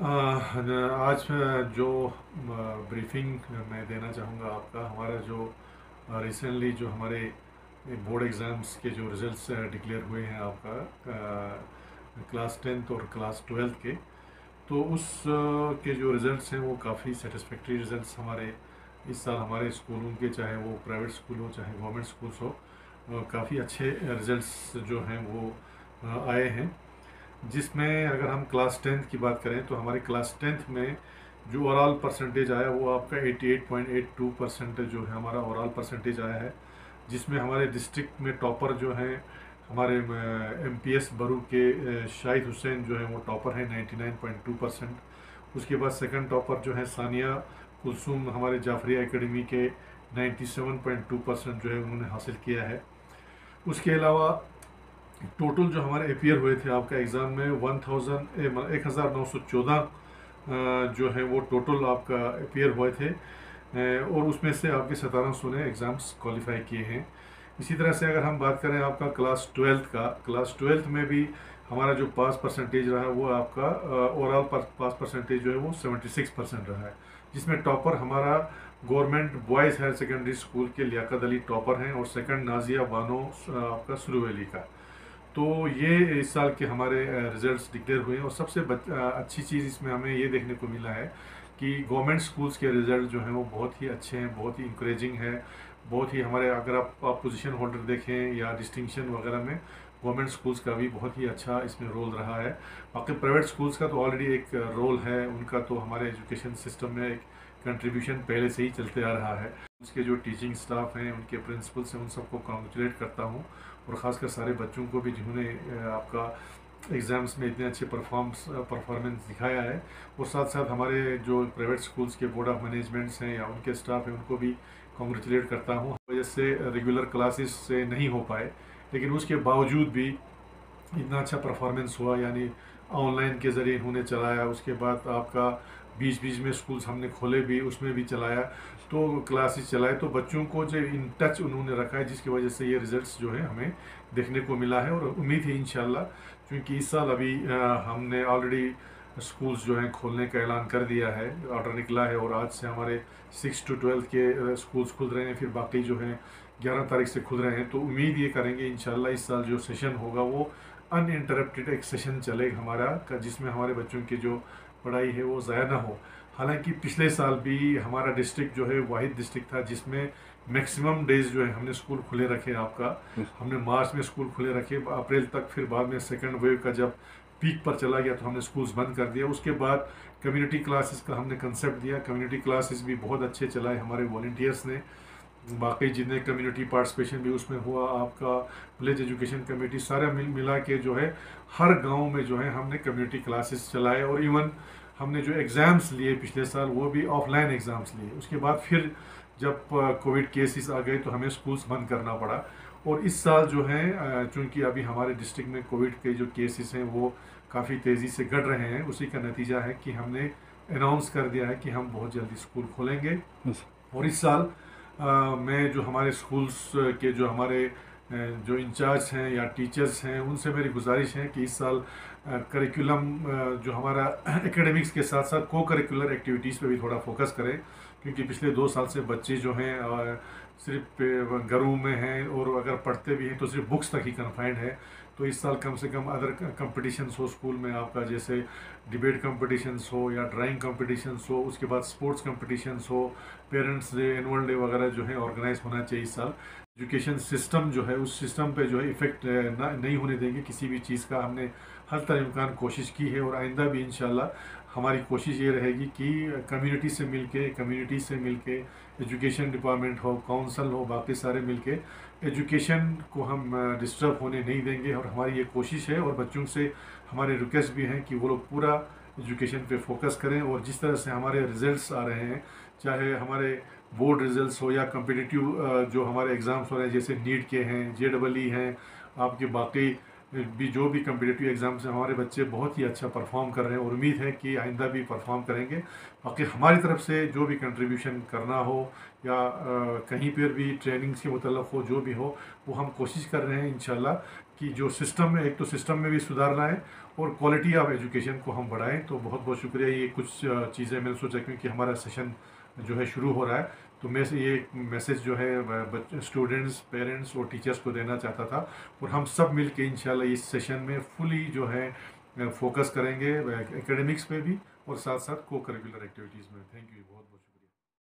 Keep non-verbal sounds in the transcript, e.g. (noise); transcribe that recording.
आज जो ब्रीफिंग मैं देना चाहूँगा आपका, हमारा जो रिसेंटली जो हमारे बोर्ड एग्ज़ाम्स के जो रिज़ल्ट्स डिक्लेयर हुए हैं आपका क्लास टेंथ और क्लास ट्वेल्थ के तो उस के जो रिज़ल्ट्स हैं वो काफ़ी सेटिस्फैक्ट्री रिज़ल्ट्स हमारे, इस साल हमारे स्कूलों के, चाहे वो प्राइवेट स्कूल हो, चाहे गवर्नमेंट स्कूल्स हो काफ़ी अच्छे रिज़ल्ट्स जो हैं वो आए हैं। जिसमें अगर हम क्लास टेंथ की बात करें तो हमारे क्लास टेंथ में जो ओवरऑल परसेंटेज आया, वो आपका 88.82 परसेंट जो है, हमारा ओवरऑल परसेंटेज आया है। जिसमें हमारे डिस्ट्रिक्ट में टॉपर जो हैं, हमारे एम पी एस बरू के शाहिद हुसैन जो हैं, वो टॉपर हैं 99.2 परसेंट उसके बाद सेकंड टॉपर जो है, सानिया कुलसूम हमारे जाफरिया एकेडमी के 97.2 परसेंट जो है, उन्होंने हासिल किया है। उसके अलावा टोटल जो हमारे अपियर हुए थे आपका एग्ज़ाम में वन थाउज़ेंड एक हज़ार नौ सौ चौदह जो है वो टोटल आपका अपियर हुए थे। और उसमें से आपके सतारह सौ ने एग्ज़ाम्स क्वालिफाई किए हैं। इसी तरह से अगर हम बात करें आपका क्लास ट्वेल्थ का क्लास ट्वेल्थ में भी हमारा जो पास परसेंटेज रहा वो आपका ओवरऑल पास परसेंटेज जो है वो सेवेंटी सिक्स परसेंट रहा है। जिसमें टॉपर हमारा government boys higher secondary school के लियाकत अली टॉपर हैं और सेकंड नाजिया बानो आपका सुलू अली का। तो ये इस साल के हमारे रिजल्ट्स डिक्लेयर हुए और सबसे अच्छी चीज़ इसमें हमें ये देखने को मिला है कि गवर्नमेंट स्कूल्स के रिज़ल्ट जो हैं वो बहुत ही अच्छे हैं बहुत ही इंक्रेजिंग है बहुत ही हमारे अगर आप, आप पोजीशन होल्डर देखें या डिस्टिंक्शन वगैरह में गवर्नमेंट स्कूल्स का भी बहुत ही अच्छा इसमें रोल रहा है। बाकी प्राइवेट स्कूल्स का तो ऑलरेडी एक रोल है उनका तो हमारे एजुकेशन सिस्टम में एक कंट्रीब्यूशन पहले से ही चलते आ रहा है। उसके जो टीचिंग स्टाफ हैं, उनके प्रिंसिपल्स हैं उन सबको कॉन्ग्रेचुलेट करता हूँ और ख़ासकर सारे बच्चों को भी जिन्होंने आपका एग्ज़ाम्स में इतने अच्छे परफॉर्म्स परफॉर्मेंस दिखाया है। और साथ साथ हमारे जो प्राइवेट स्कूल्स के बोर्ड ऑफ़ मैनेजमेंट्स हैं या उनके स्टाफ हैं, उनको भी कॉन्ग्रेचुलेट करता हूँ। वजह से रेगुलर क्लासेस से नहीं हो पाए, लेकिन उसके बावजूद भी इतना अच्छा परफॉर्मेंस हुआ, यानी ऑनलाइन के ज़रिए इन्होंने चलाया, उसके बाद आपका बीच बीच में स्कूल्स हमने खोले भी, उसमें भी चलाया। तो क्लासेस चलाए तो बच्चों को जो इन टच उन्होंने रखा है, जिसकी वजह से ये रिज़ल्ट्स जो है हमें देखने को मिला है और उम्मीद है इन क्योंकि इस साल अभी हमने ऑलरेडी स्कूल्स जो हैं खोलने का ऐलान कर दिया है ऑर्डर निकला है और आज से हमारे सिक्स टू ट्वेल्थ के स्कूल्स खुल रहे हैं, फिर बाकी जो हैं ग्यारह तारीख से खुल रहे हैं। तो उम्मीद ये करेंगे इन इस साल जो सेशन होगा वो अनइंटरप्टेड एक सेशन चलेगा हमारा, का जिसमें हमारे बच्चों की जो पढ़ाई है वो ज़ाया ना हो। हालाँकि पिछले साल भी हमारा डिस्ट्रिक्ट जो है, वाहिद डिस्ट्रिक्ट था, जिसमें मैक्सिमम डेज़ जो है हमने स्कूल खुले रखे आपका। हमने मार्च में स्कूल खुले रखे, अप्रैल तक, फिर बाद में सेकेंड वेव का जब पीक पर चला गया तो हमने स्कूल्स बंद कर दिया। उसके बाद कम्युनिटी क्लासेस का हमने कंसेप्ट दिया। कम्युनिटी क्लासेस भी बहुत अच्छे चलाए हमारे वॉल्टियर्स ने। बाकी जितने कम्युनिटी पार्टिसिपेशन भी उसमें हुआ आपका विलेज एजुकेशन कमेटी सारे मिल मिला के जो है हर गाँव में जो है हमने कम्युनिटी क्लासेस चलाए और इवन हमने जो एग्ज़ाम्स लिए पिछले साल वो भी ऑफलाइन एग्ज़ाम्स लिए। उसके बाद फिर जब कोविड केसेस आ गए तो हमें स्कूल्स बंद करना पड़ा। और इस साल जो है चूँकि अभी हमारे डिस्ट्रिक्ट में कोविड के जो केसेस हैं वो काफ़ी तेज़ी से घट रहे हैं उसी का नतीजा है कि हमने अनाउंस कर दिया है कि हम बहुत जल्दी स्कूल खोलेंगे। और इस साल मैं जो हमारे स्कूल्स के जो हमारे जो इंचार्ज हैं या टीचर्स हैं, उनसे मेरी गुजारिश है कि इस साल करिकुलम जो हमारा (coughs) एकेडमिक्स के साथ साथ को करिकुलर एक्टिविटीज़ पे भी थोड़ा फोकस करें, क्योंकि पिछले दो साल से बच्चे जो हैं सिर्फ़ घरों में हैं और अगर पढ़ते भी हैं तो सिर्फ़ बुक्स तक ही कन्फाइंड है। तो इस साल कम से कम अदर कंपटीशंस हो स्कूल में आपका, जैसे डिबेट कंपटीशंस हो या ड्राइंग कंपटीशंस हो, उसके बाद स्पोर्ट्स कंपटीशंस हो पेरेंट्स डे एनुअल डे वगैरह जो है ऑर्गेनाइज होना चाहिए इस साल। एजुकेशन सिस्टम जो है, उस सिस्टम पे जो है इफ़ेक्ट नहीं होने देंगे। किसी भी चीज़ का हमने हर तरह इम्कान कोशिश की है और आइंदा भी इन हमारी कोशिश ये रहेगी कि कम्युनिटी से मिल के कम्युनिटी से मिल के एजुकेशन डिपार्टमेंट हो काउंसल हो बाकी सारे मिलके एजुकेशन को हम डिस्टर्ब होने नहीं देंगे और हमारी ये कोशिश है और बच्चों से हमारे रिक्वेस्ट भी हैं कि वो लोग पूरा एजुकेशन पे फोकस करें और जिस तरह से हमारे रिज़ल्ट्स आ रहे हैं, चाहे हमारे बोर्ड रिज़ल्ट्स हो या कम्पिटिटिव जो हमारे एग्ज़ाम्स हो रहे हैं, जैसे नीट के हैं जे डबल ई हैं, आपके बाकी भी जो भी कम्पिटेटिव एग्ज़ाम्स हैं हमारे बच्चे बहुत ही अच्छा परफॉर्म कर रहे हैं और उम्मीद है कि आइंदा भी परफॉर्म करेंगे। बाकी हमारी तरफ़ से जो भी कंट्रीब्यूशन करना हो या आ, कहीं पर भी ट्रेनिंग्स के मतलब हो जो भी हो वो हम कोशिश कर रहे हैं इन कि जो सिस्टम है एक तो सिस्टम में भी सुधार लाएँ और क्वालिटी ऑफ़ एजुकेशन को हम बढ़ाएँ। तो बहुत बहुत शुक्रिया। ये कुछ चीज़ें मैंने सोचा क्योंकि हमारा सेशन जो है शुरू हो रहा है। तो मैं ये मैसेज जो है स्टूडेंट्स पेरेंट्स और टीचर्स को देना चाहता था और हम सब मिल के इस सेशन में फुली जो है फोकस करेंगे एकेडमिक्स पे भी और साथ साथ को करिकुलर एक्टिविटीज़ में। थैंक यू बहुत बहुत